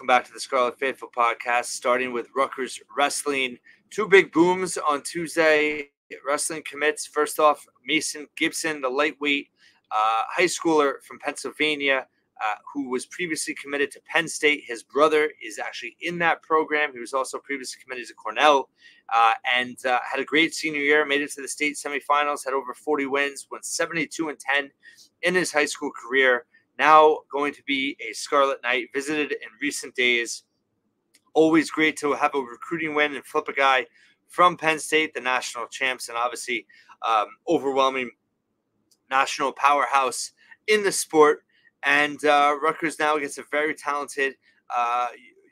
welcome back to the Scarlet Faithful podcast, starting with Rutgers Wrestling. Two big booms on Tuesday. Wrestling commits. First off, Mason Gibson, the lightweight uh, high schooler from Pennsylvania, uh, who was previously committed to Penn State. His brother is actually in that program. He was also previously committed to Cornell uh, and uh, had a great senior year, made it to the state semifinals, had over 40 wins, went 72 and 10 in his high school career now going to be a Scarlet Knight, visited in recent days. Always great to have a recruiting win and flip a guy from Penn State, the national champs, and obviously um, overwhelming national powerhouse in the sport. And uh, Rutgers now gets a very talented uh,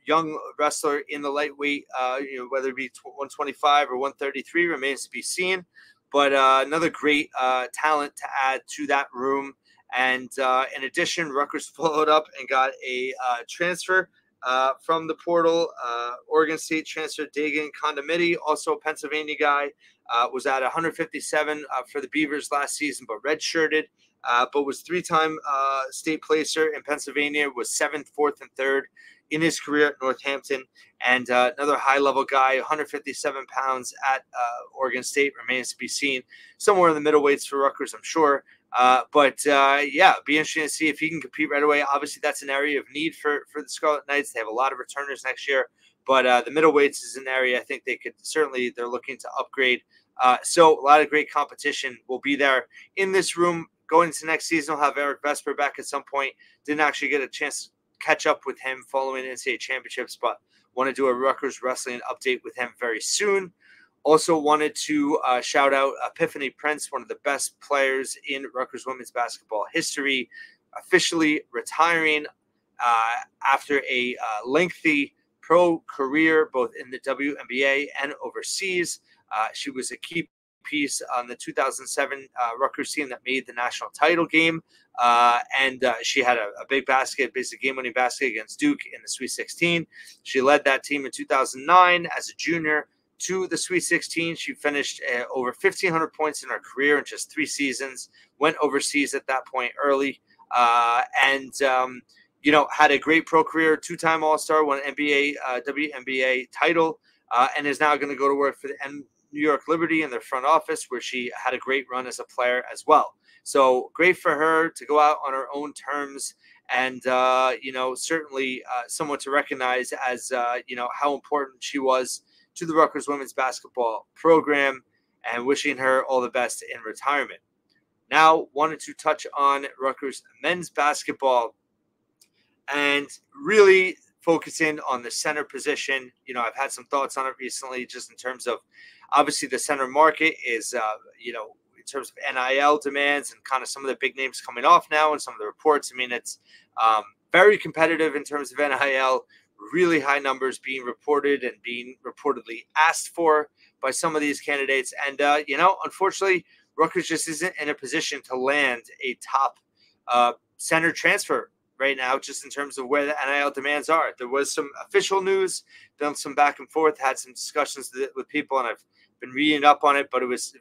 young wrestler in the lightweight, uh, you know, whether it be 125 or 133 remains to be seen. But uh, another great uh, talent to add to that room. And uh, in addition, Rutgers followed up and got a uh, transfer uh, from the portal. Uh, Oregon State transfer Dagan Condomiti, also a Pennsylvania guy, uh, was at 157 uh, for the Beavers last season, but redshirted. but was three-time state placer in Pennsylvania, was seventh, fourth, and third in his career at Northampton. And another high-level guy, 157 pounds at Oregon State, remains to be seen. Somewhere in the middleweights for Rutgers, I'm sure. Uh, but uh, yeah, be interesting to see if he can compete right away. Obviously, that's an area of need for for the Scarlet Knights. They have a lot of returners next year, but uh, the middleweights is an area I think they could certainly they're looking to upgrade. Uh, so a lot of great competition will be there in this room going into next season. We'll have Eric Vesper back at some point. Didn't actually get a chance to catch up with him following NCAA championships, but want to do a Rutgers wrestling update with him very soon. Also, wanted to uh, shout out Epiphanny Prince, one of the best players in Rutgers women's basketball history, officially retiring uh, after a uh, lengthy pro career, both in the WNBA and overseas. Uh, she was a key piece on the 2007 uh, Rutgers team that made the national title game. Uh, and she had a, a, big basket, basically game winning basket against Duke in the Sweet 16. She led that team in 2009 as a junior to the Sweet 16. She finished uh, over 1,500 points in her career in just three seasons. Went overseas at that point early, uh, and um, you know had a great pro career. Two-time All-Star, won an NBA uh, WNBA title, uh, and is now going to go to work for the New York Liberty in their front office, where she had a great run as a player as well. So great for her to go out on her own terms and uh, you know certainly uh, someone to recognize as uh, you know how important she was to the Rutgers women's basketball program and wishing her all the best in retirement. Now, wanted to touch on Rutgers men's basketball and really focusing on the center position. You know, I've had some thoughts on it recently, just in terms of obviously the center market is, uh, you know, in terms of NIL demands and kind of some of the big names coming off now and some of the reports. I mean, it's um, very competitive in terms of NIL really high numbers being reported and being reportedly asked for by some of these candidates. And, uh, you know, unfortunately, Rutgers just isn't in a position to land a top uh, center transfer right now, just in terms of where the NIL demands are. There was some official news, done some back and forth, had some discussions with people, and I've been reading up on it, but it was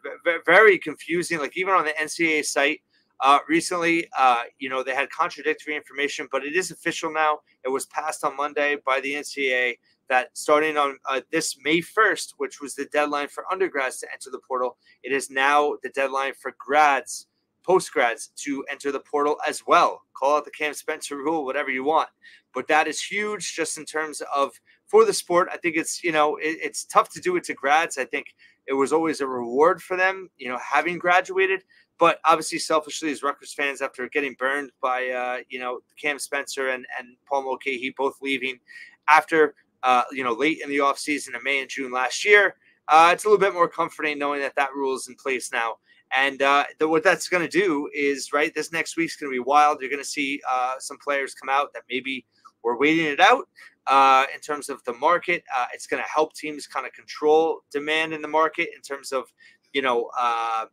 very confusing. Like, even on the NCAA site, uh, recently, uh, you know, they had contradictory information, but it is official now. It was passed on Monday by the NCAA that starting on uh, this May 1st, which was the deadline for undergrads to enter the portal, it is now the deadline for grads, post grads to enter the portal as well. Call it the Cam Spencer rule, whatever you want. But that is huge just in terms of for the sport. I think it's, you know, it, it's tough to do it to grads. I think it was always a reward for them, you know, having graduated. But obviously, selfishly, as Rutgers fans, after getting burned by uh, you know Cam Spencer and and Paul Mulcahy both leaving after uh, you know late in the offseason in May and June last year, uh, it's a little bit more comforting knowing that that rule is in place now. And uh, the, what that's going to do is, right, this next week's going to be wild. You're going to see uh, some players come out that maybe were waiting it out uh, in terms of the market. Uh, it's going to help teams kind of control demand in the market in terms of, you know, uh,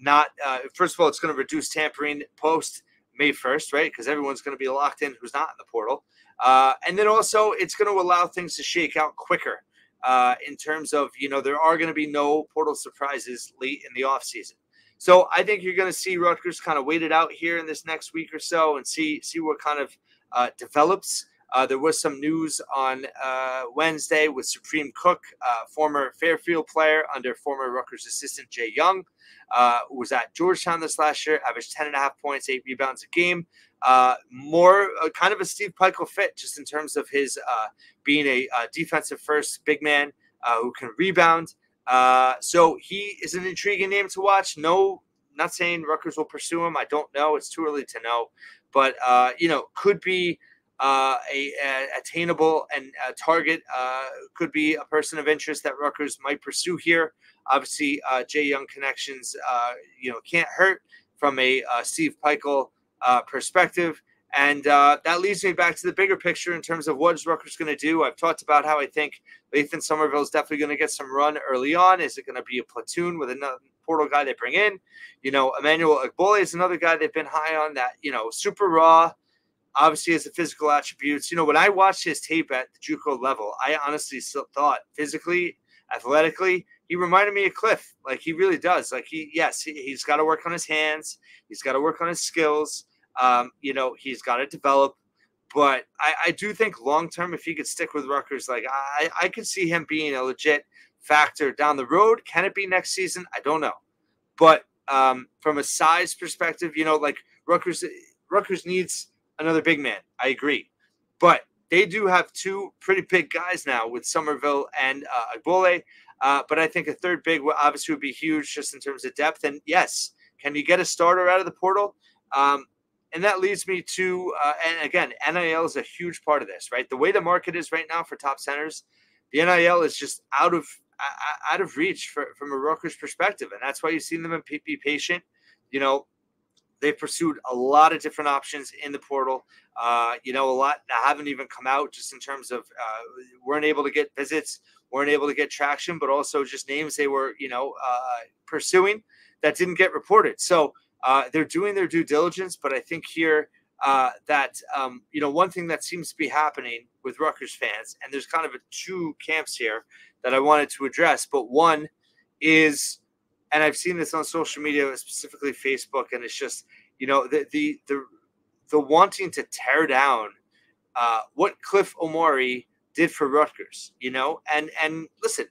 not uh, first of all, it's going to reduce tampering post May 1st, right? Because everyone's going to be locked in who's not in the portal. Uh, and then also, it's going to allow things to shake out quicker uh, in terms of, you know, there are going to be no portal surprises late in the offseason. So I think you're going to see Rutgers kind of wait it out here in this next week or so and see see what kind of uh, develops. Uh, there was some news on uh, Wednesday with Supreme Cook, uh, former Fairfield player under former Rutgers assistant Jay Young, uh, was at Georgetown this last year, averaged 10 and a half points, eight rebounds a game. Uh, more uh, kind of a Steve Pikiell fit, just in terms of his being a defensive first big man who can rebound. so he is an intriguing name to watch. No, not saying Rutgers will pursue him. I don't know. It's too early to know, but you know, could be uh, a, a, attainable and a target uh, could be a person of interest that Rutgers might pursue here. Obviously, uh, Jay Young connections, uh, you know, can't hurt from a uh, Steve Pikiell uh, perspective. And that leads me back to the bigger picture in terms of what is Rutgers going to do. I've talked about how I think Lathan Somerville is definitely going to get some run early on. Is it going to be a platoon with another portal guy they bring in? You know, Emmanuel Ogbole is another guy they've been high on that, you know, super raw, obviously has the physical attributes. You know, when I watched his tape at the JUCO level, I honestly still thought physically, athletically, he reminded me of Cliff. Like he really does. Like he, yes, he, has got to work on his hands. He's got to work on his skills. Um, you know, he's got to develop. But I, I do think long term, if he could stick with Rutgers, like I, I could see him being a legit factor down the road. Can it be next season? I don't know. But um, from a size perspective, you know, like Rutgers, Rutgers needs another big man. I agree, but they do have two pretty big guys now with Somerville and uh, Ogbole. Uh, but I think a third big obviously would be huge just in terms of depth. And yes, can you get a starter out of the portal? Um, and that leads me to, uh, and again, NIL is a huge part of this, right? The way the market is right now for top centers, the NIL is just out of out of reach for, from a Rutgers perspective, and that's why you've seen them be patient. You know, They've pursued a lot of different options in the portal. Uh, you know, a lot that haven't even come out just in terms of uh, weren't able to get visits, weren't able to get traction, but also just names they were, you know, uh, pursuing that didn't get reported. So uh, they're doing their due diligence. But I think here uh, that, um, you know, one thing that seems to be happening with Rutgers fans, and there's kind of a two camps here that I wanted to address. But one is and I've seen this on social media, specifically Facebook, and it's just you know the the the, the wanting to tear down uh, what Cliff Omoruyi did for Rutgers, you know, and and listen,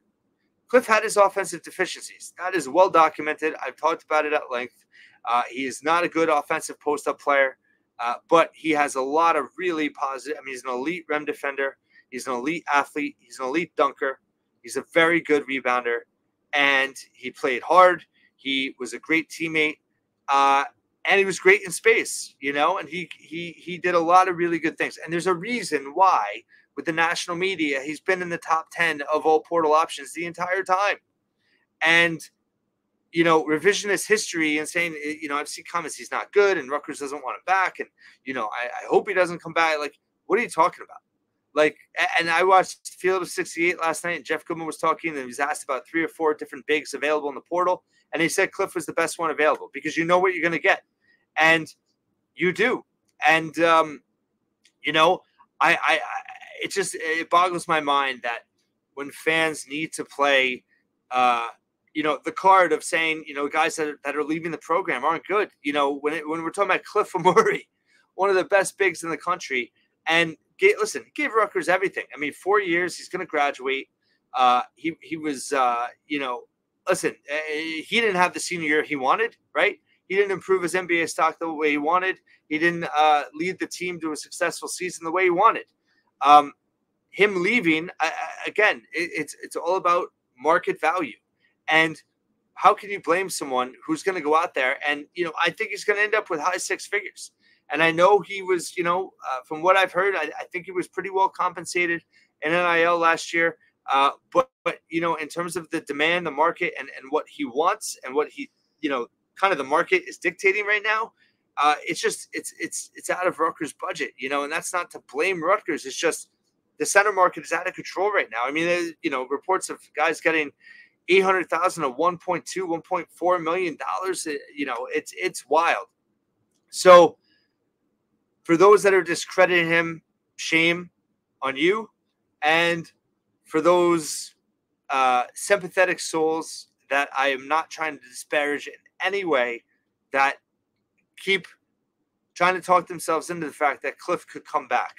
Cliff had his offensive deficiencies. That is well documented. I've talked about it at length. Uh, he is not a good offensive post up player, uh, but he has a lot of really positive. I mean, he's an elite rim defender. He's an elite athlete. He's an elite dunker. He's a very good rebounder and he played hard. He was a great teammate, uh, and he was great in space, you know. And he he he did a lot of really good things. And there's a reason why, with the national media, he's been in the top ten of all portal options the entire time. And you know, revisionist history and saying, eh, you know, I've seen comments he's not good and Rutgers doesn't want him back, and you know, I, I hope he doesn't come back. Like, what are you talking about? Like, and I watched Field of 68 last night, and Jeff Goodman was talking, and he was asked about three or four different bigs available in the portal. And he said Cliff was the best one available because you know what you're going to get. And you do. And, um, you know, I, I, I, it just, it boggles my mind that when fans need to play, uh, you know, the card of saying, you know, guys that are, that are leaving the program aren't good. You know, when it, when we're talking about Cliff Omoruyi, one of the best bigs in the country, and gave, listen, he gave Rutgers everything. I mean, four years, he's going to graduate. Uh, he he was, uh, you know, listen, eh, he didn't have the senior year he wanted, right? He didn't improve his NBA stock the way he wanted. He didn't uh, lead the team to a successful season the way he wanted. Um, him leaving again, it, it's it's all about market value, and how can you blame someone who's going to go out there and you know I think he's going to end up with high six figures. And I know he was, you know, uh, from what I've heard, I, I, think he was pretty well compensated in NIL last year. Uh, but, but, you know, in terms of the demand, the market, and, and what he wants and what he, you know, kind of the market is dictating right now, uh, it's just it's it's it's out of Rutgers' budget, you know, and that's not to blame Rutgers. It's just the center market is out of control right now. I mean, you know, reports of guys getting 800,000 to 1.2, 1.4 million dollars. You know, it's it's wild. So for those that are discrediting him, shame on you. And for those uh, sympathetic souls that I am not trying to disparage in any way, that keep trying to talk themselves into the fact that Cliff could come back.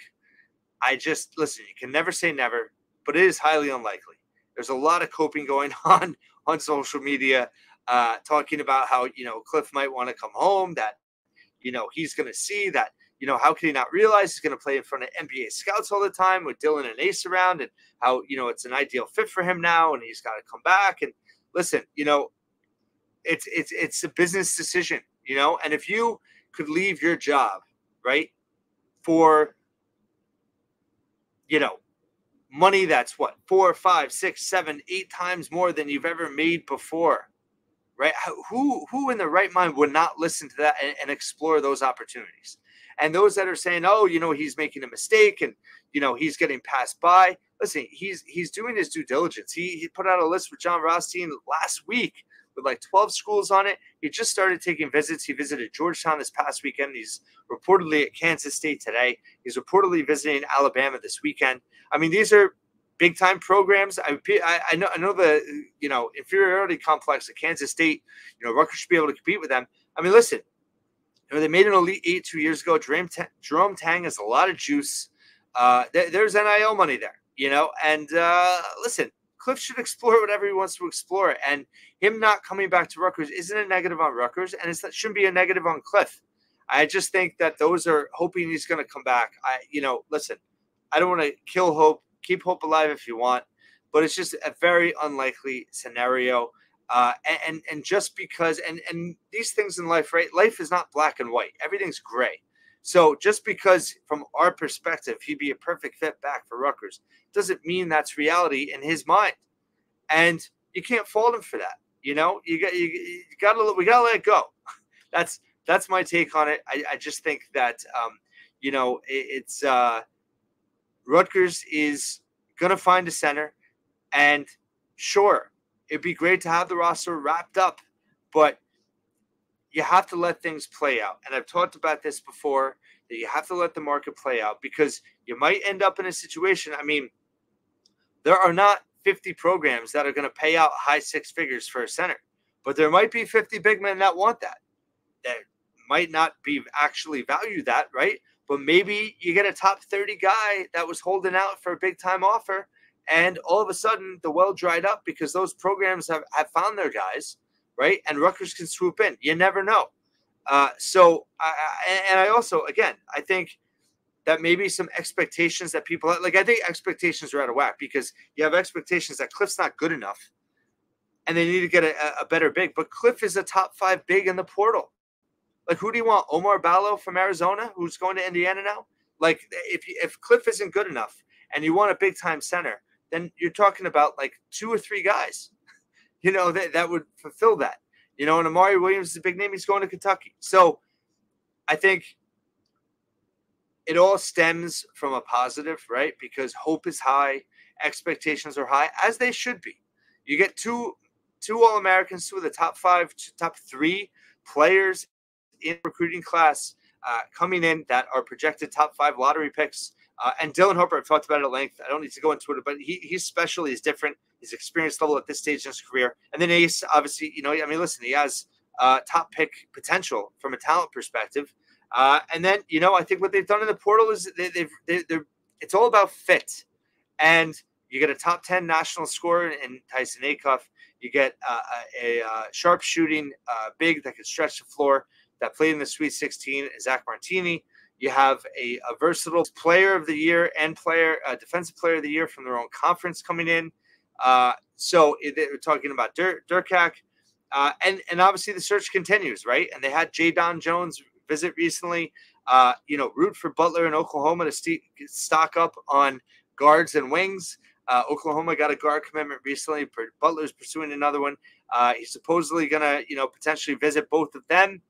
I just listen. You can never say never, but it is highly unlikely. There's a lot of coping going on on social media, uh, talking about how you know Cliff might want to come home. That you know he's going to see that you know, how can he not realize he's going to play in front of NBA scouts all the time with Dylan and Ace around and how, you know, it's an ideal fit for him now and he's got to come back. And listen, you know, it's it's it's a business decision, you know, and if you could leave your job, right, for you know, money that's what four, five, six, seven, eight times more than you've ever made before, right? Who who in the right mind would not listen to that and, and explore those opportunities? And those that are saying, "Oh, you know, he's making a mistake and you know he's getting passed by," listen, he's he's doing his due diligence. He, he put out a list with Jon Rothstein last week with like 12 schools on it. He just started taking visits. He visited Georgetown this past weekend. He's reportedly at Kansas State today. He's reportedly visiting Alabama this weekend. I mean, these are big time programs. I, I, know I know the you know inferiority complex at Kansas State. You know, Rutgers should be able to compete with them. I mean, listen, know, they made an Elite Eight two years ago. Jerome, Jerome Tang has a lot of juice. Uh, there's NIL money there, you know. And uh, listen, Cliff should explore whatever he wants to explore. And him not coming back to Rutgers isn't a negative on Rutgers, and it shouldn't be a negative on Cliff. I just think that those are hoping he's going to come back. I, you know, listen, I don't want to kill hope. Keep hope alive if you want, but it's just a very unlikely scenario. Uh, and and just because and and these things in life, right? Life is not black and white. Everything's gray. So just because from our perspective he'd be a perfect fit back for Rutgers doesn't mean that's reality in his mind. And you can't fault him for that. You know, you got you, you gotta we gotta let it go. That's that's my take on it. I, I just think that um, you know it, it's uh, Rutgers is gonna find a center, and sure, it'd be great to have the roster wrapped up, but you have to let things play out. And I've talked about this before that you have to let the market play out because you might end up in a situation. I mean, there are not 50 programs that are going to pay out high six figures for a center, but there might be 50 big men that want that. That might not be actually value that, right? But maybe you get a top 30 guy that was holding out for a big time offer and all of a sudden the well dried up because those programs have, have found their guys, right? And Rutgers can swoop in. You never know. Uh, so, I, and I also, again, I think that maybe some expectations that people like, I think expectations are out of whack because you have expectations that Cliff's not good enough and they need to get a, a better big. But Cliff is a top five big in the portal. Like, who do you want? Oumar Ballo from Arizona, who's going to Indiana now? Like, if, if Cliff isn't good enough and you want a big time center, then you're talking about like two or three guys, you know, that, that would fulfill that. You know, and Amari Williams is a big name. He's going to Kentucky. So I think it all stems from a positive, right? Because hope is high, expectations are high, as they should be. You get two two All Americans, two of the top five, top three players in recruiting class uh, coming in that are projected top five lottery picks. Uh, and Dylan Harper, I've talked about it at length. I don't need to go into it, but he, he's special. He's different. His experience level at this stage in his career. And then Ace, obviously, you know, I mean, listen, he has uh, top pick potential from a talent perspective. Uh, and then, you know, I think what they've done in the portal is they, they've, they, they're, it's all about fit. And you get a top 10 national scorer in Tyson Acuff. You get uh, a, a uh, sharp shooting uh, big that can stretch the floor that played in the Sweet 16, Zach Martini. You have a, a versatile player of the year and player, uh, defensive player of the year from their own conference coming in. Uh, so it, we're talking about Dur- Derkack. Uh, and, and obviously the search continues, right? And they had Jadon Jones visit recently. Uh, you know, root for Butler in Oklahoma to st- stock up on guards and wings. Uh, Oklahoma got a guard commitment recently. Butler's pursuing another one. Uh, he's supposedly going to, you know, potentially visit both of them.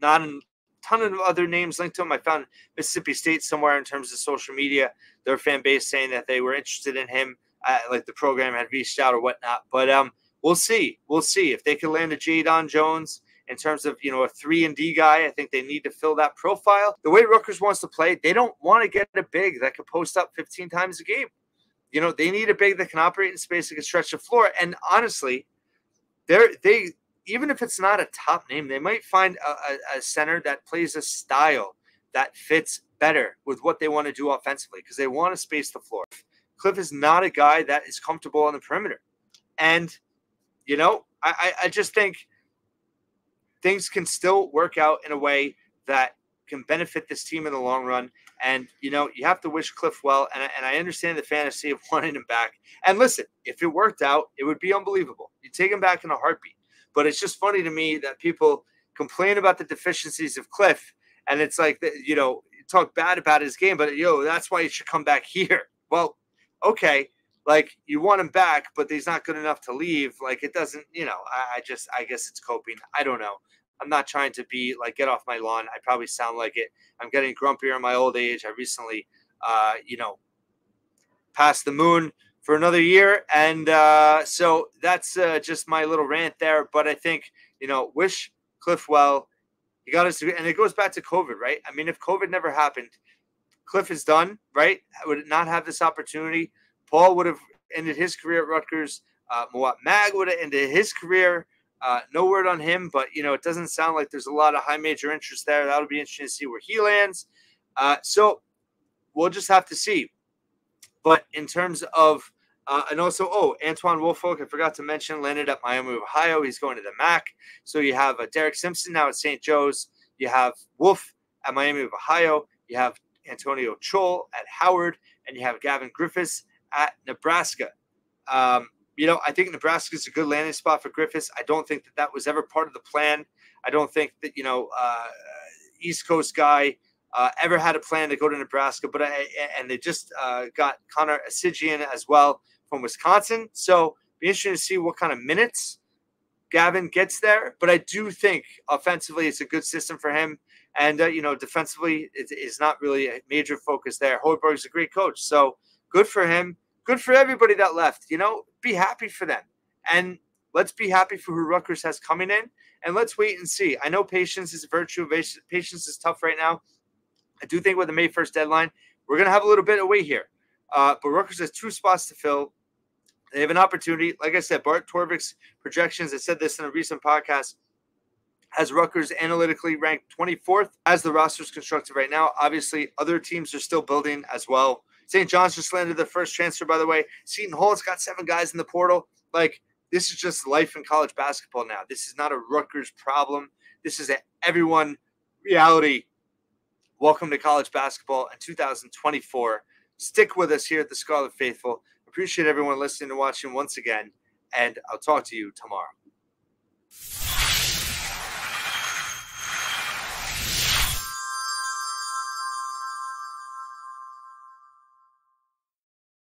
Not in ton of other names linked to him. I found Mississippi State somewhere in terms of social media, their fan base saying that they were interested in him, uh, like the program had reached out or whatnot. But um, we'll see. We'll see if they can land a Jadon Jones in terms of you know a three and D guy. I think they need to fill that profile. The way Rutgers wants to play, they don't want to get a big that can post up 15 times a game. You know, they need a big that can operate in space that can stretch the floor. And honestly, they're they even if it's not a top name, they might find a, a, a center that plays a style that fits better with what they want to do offensively because they want to space the floor. Cliff is not a guy that is comfortable on the perimeter. And, you know, I, I just think things can still work out in a way that can benefit this team in the long run. And, you know, you have to wish Cliff well. And, and I understand the fantasy of wanting him back. And listen, if it worked out, it would be unbelievable. You take him back in a heartbeat. But it's just funny to me that people complain about the deficiencies of Cliff. And it's like, you know, talk bad about his game, but yo, that's why he should come back here. Well, okay, like you want him back, but he's not good enough to leave. Like it doesn't, you know. I, I just, I guess it's coping. I don't know. I'm not trying to be like get off my lawn. I probably sound like it. I'm getting grumpier in my old age. I recently, uh, you know, passed the moon for another year, and uh, so that's uh, just my little rant there. But I think you know, wish Cliff well. He got us, and it goes back to COVID, right? I mean, if COVID never happened, Cliff is done, right? Would not have this opportunity. Paul would have ended his career at Rutgers. Uh, Mag would have ended his career. Uh, no word on him, but you know it doesn't sound like there's a lot of high major interest there. That'll be interesting to see where he lands. Uh, so we'll just have to see. But in terms of uh, and also, oh, Antwone Woolfolk, I forgot to mention, landed at Miami, of Ohio. He's going to the MAC. So you have uh, Derek Simpson now at St. Joe's. You have Wolf at Miami of Ohio. You have Antonio Chol at Howard, and you have Gavin Griffiths at Nebraska. Um, you know, I think Nebraska is a good landing spot for Griffiths. I don't think that that was ever part of the plan. I don't think that you know, uh, East Coast guy uh, ever had a plan to go to Nebraska, but I, and they just uh, got Connor Essegian as well from Wisconsin. So be interesting to see what kind of minutes Gavin gets there. But I do think offensively, it's a good system for him. And, uh, you know, defensively, it is not really a major focus there. Hoiberg's a great coach. So good for him. Good for everybody that left. You know, be happy for them. And let's be happy for who Rutgers has coming in. And let's wait and see. I know patience is a virtue. Patience is tough right now. I do think with the May 1st deadline, we're going to have a little bit of wait here. Uh, but Rutgers has two spots to fill. They have an opportunity. Like I said, Bart Torvik's projections, I said this in a recent podcast, has Rutgers analytically ranked 24th as the roster is constructed right now. Obviously, other teams are still building as well. St. John's just landed their first transfer, by the way. Seton Hall's got seven guys in the portal. Like, this is just life in college basketball now. This is not a Rutgers problem. This is an everyone reality. Welcome to college basketball in 2024. Stick with us here at the Scarlet Faithful. Appreciate everyone listening and watching once again, and I'll talk to you tomorrow.